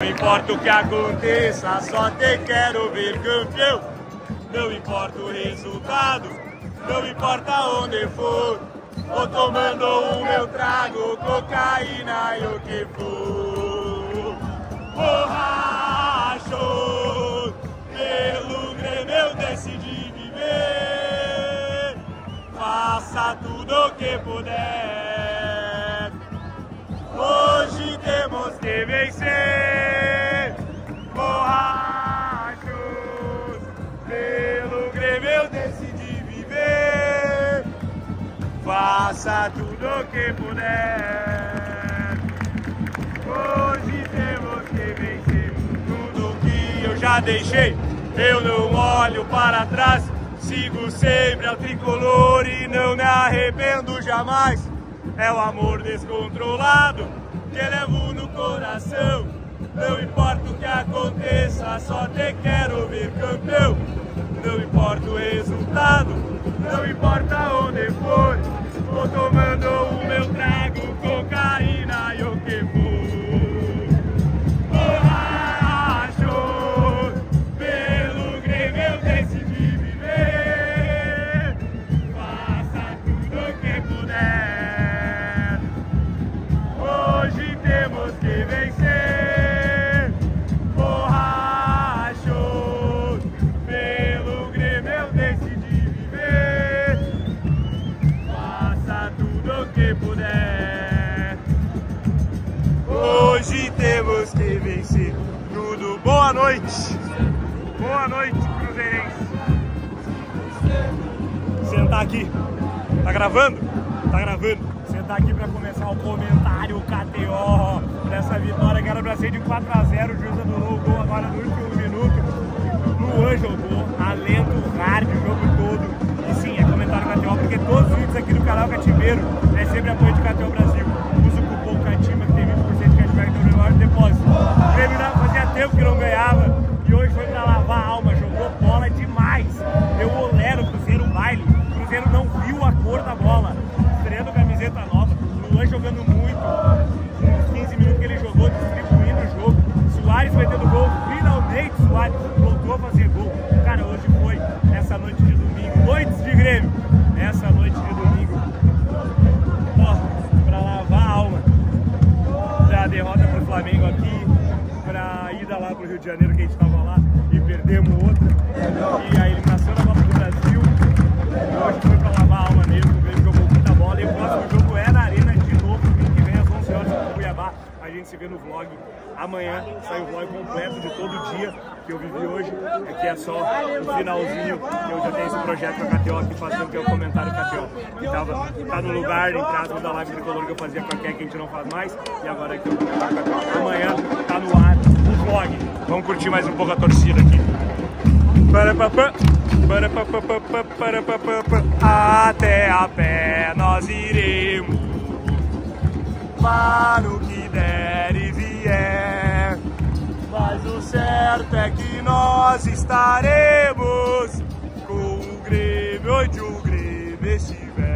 Não importa o que aconteça, só te quero ver campeão. Não importa o resultado, não importa onde for. Vou tomando o meu trago, cocaína e o que for. Borracho, pelo Grêmio eu decidi viver. Faça tudo o que puder. Faça tudo o que puder. Hoje temos que vencer. Tudo que eu já deixei, eu não olho para trás. Sigo sempre ao tricolor e não me arrependo jamais. É o amor descontrolado que levo no coração. Não importa o que aconteça, só te quero Hoje temos que vencer. Tudo boa noite. Boa noite, Cruzeirense. Sentar aqui. Tá gravando? Tá gravando. Sentar aqui pra começar o comentário KTO dessa vitória que era pra ser de 4x0. O juiz anulou o gol agora no último minuto. Luan jogou, alento, hard, o jogo todo. E sim, é comentário KTO, porque todos os vídeos aqui do canal Cativeiro é sempre apoio camiseta nova. Luan jogando muito. Uns 15 minutos que ele jogou, distribuindo o jogo. Soares metendo gol. Finalmente Soares voltou a fazer gol. Cara, hoje foi essa noite de domingo. Noites de Grêmio. Essa noite de domingo. Ó, pra lavar a alma da derrota pro Flamengo aqui, pra ida lá pro Rio de Janeiro que a gente tava lá e perdemos outra. E a eliminação gente se vê no vlog amanhã, sai o vlog completo de todo o dia que eu vivi hoje. Aqui é só o finalzinho, eu já tenho esse projeto com a KTO aqui fazendo que é o comentário KTO. Que tava, tá no lugar, entre aspas, da live tricolor que eu fazia com a Kek, que a gente não faz mais. E agora aqui é o comentário KTO. Amanhã tá no ar o vlog. Vamos curtir mais um pouco a torcida aqui. Parapapá, parapapapá, parapapá. Até a pé nós iremos para o que der e vier. Mas o certo é que nós estaremos com o Grêmio onde o Grêmio estiver.